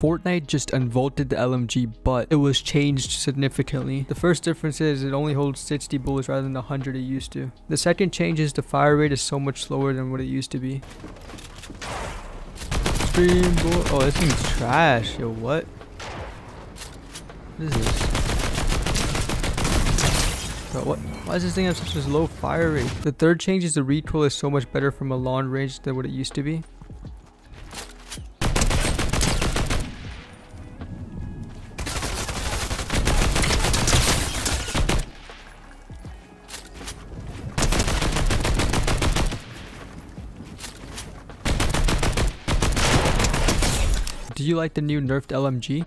Fortnite just unvaulted the LMG, but it was changed significantly. The first difference is it only holds 60 bullets rather than the 100 it used to. The second change is the fire rate is so much slower than what it used to be. Stream Oh, this thing's trash. Yo, what? What is this? Bro, what? Why does this thing have such a low fire rate? The third change is the recoil is so much better from a long range than what it used to be. Do you like the new nerfed LMG?